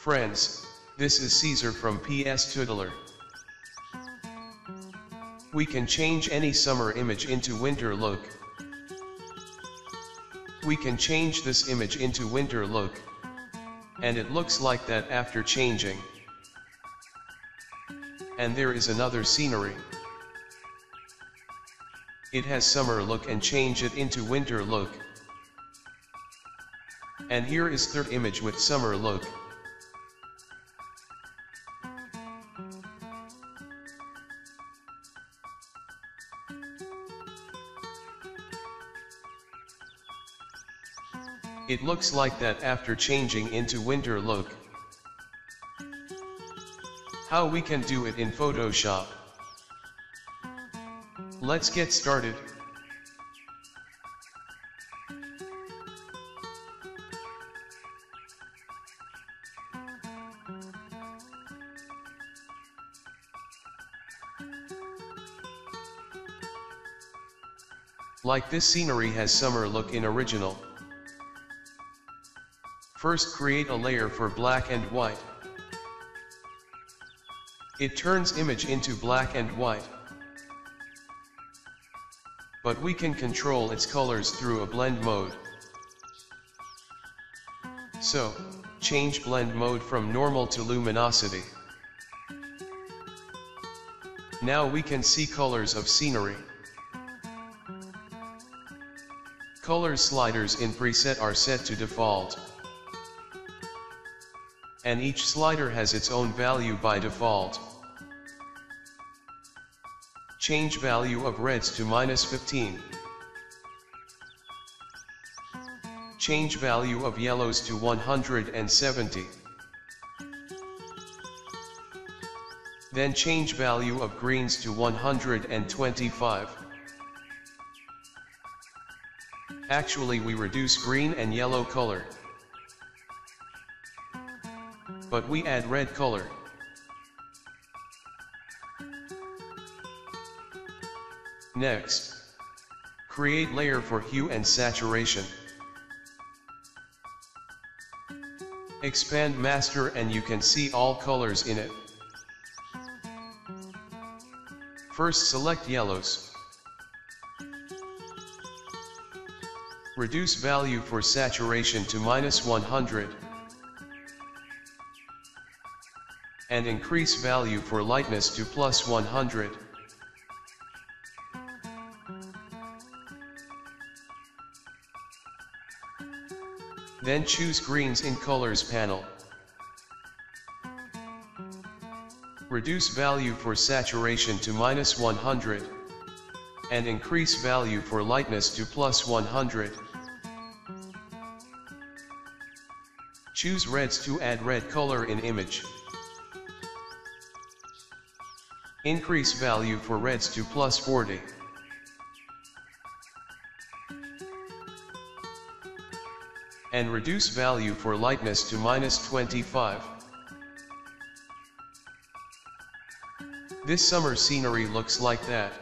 Friends, this is Caesar from PS Tutelar. We can change any summer image into winter look. We can change this image into winter look. And it looks like that after changing. And there is another scenery. It has summer look and change it into winter look. And here is third image with summer look. It looks like that after changing into winter look. How we can do it in Photoshop. Let's get started. Like this scenery has summer look in original. First create a layer for black and white. It turns image into black and white. But we can control its colors through a blend mode. So, change blend mode from normal to luminosity. Now we can see colors of scenery. Color sliders in preset are set to default. And each slider has its own value by default. Change value of reds to minus 15. Change value of yellows to 170. Then change value of greens to 125. Actually we reduce green and yellow color. But we add red color. Next. Create layer for hue and saturation. Expand master and you can see all colors in it. First select yellows. Reduce value for saturation to minus 100. And increase value for lightness to plus 100. Then choose greens in colors panel. Reduce value for saturation to minus 100. And increase value for lightness to plus 100. Choose reds to add red color in image. Increase value for reds to plus 40. And reduce value for lightness to minus 25. This summer scenery looks like that.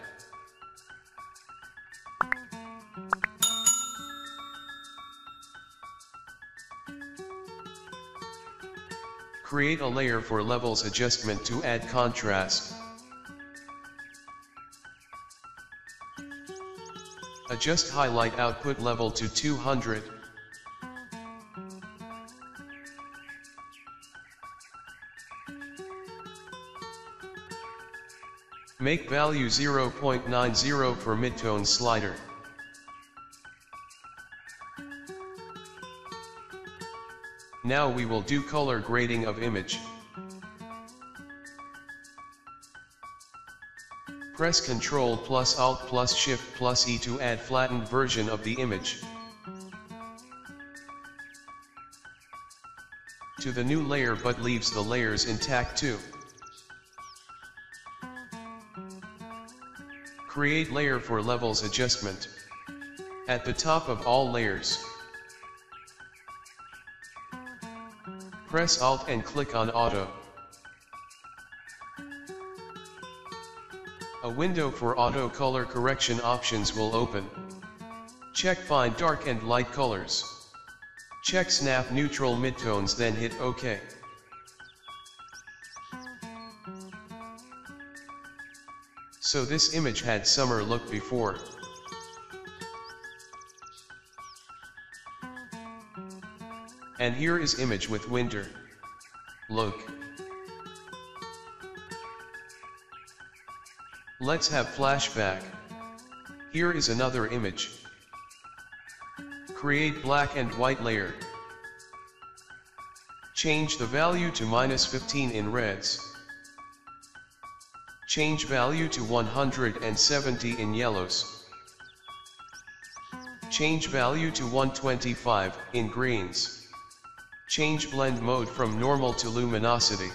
Create a layer for levels adjustment to add contrast. Adjust highlight output level to 200. Make value 0.90 for midtone slider. Now we will do color grading of image. Press Ctrl plus Alt plus Shift plus E to add flattened version of the image. To the new layer but leaves the layers intact too. Create layer for levels adjustment. At the top of all layers. Press Alt and click on Auto. a window for auto color correction options will open. Check Find Dark and Light Colors. Check Snap Neutral Midtones then hit OK. So this image had summer look before. And here is image with winter. Look. Let's have flashback. Here is another image. Create black and white layer. Change the value to minus 15 in reds. Change value to 170 in yellows. Change value to 125 in greens. Change blend mode from normal to luminosity.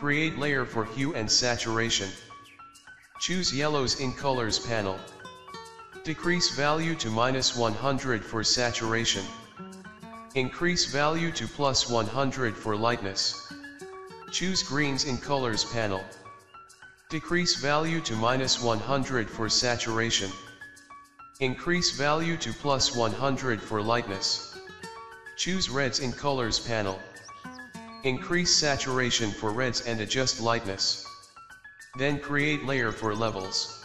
Create layer for hue and saturation. Choose yellows in colors panel. Decrease value to minus 100 for saturation. Increase value to plus 100 for lightness. Choose greens in colors panel. Decrease value to minus 100 for saturation. Increase value to plus 100 for lightness. Choose reds in colors panel. Increase saturation for reds and adjust lightness. Then create layer for levels.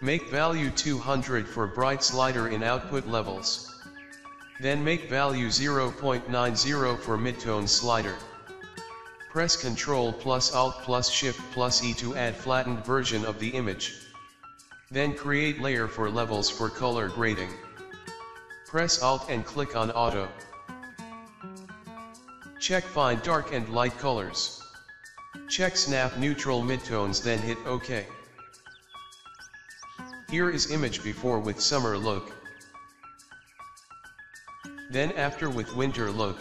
Make value 200 for bright slider in output levels. Then make value 0.90 for midtone slider. Press Ctrl plus Alt plus Shift plus E to add flattened version of the image. Then create layer for levels for color grading. Press Alt and click on Auto. Check find dark and light colors. Check snap neutral midtones then hit OK. Here is image before with summer look. Then after with winter look.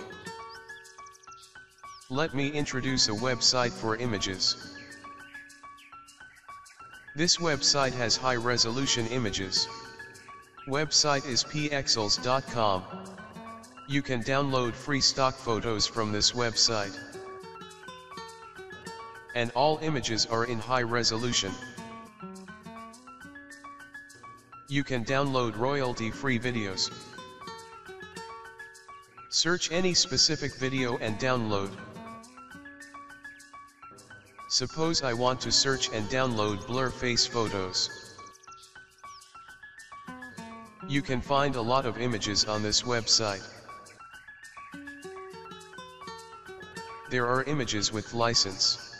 Let me introduce a website for images. This website has high resolution images. Website is pexels.com. You can download free stock photos from this website. And all images are in high resolution. You can download royalty-free videos. Search any specific video and download. Suppose I want to search and download blur face photos. You can find a lot of images on this website. There are images with license.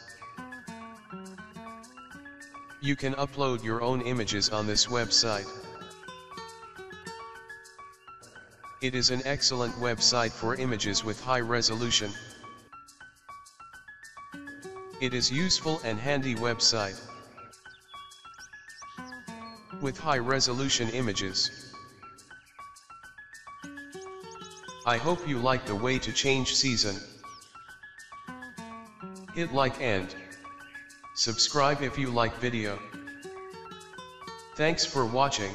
You can upload your own images on this website. It is an excellent website for images with high resolution. It is useful and handy website. With high resolution images. I hope you like the way to change season. Hit like and subscribe if you like video. Thanks for watching.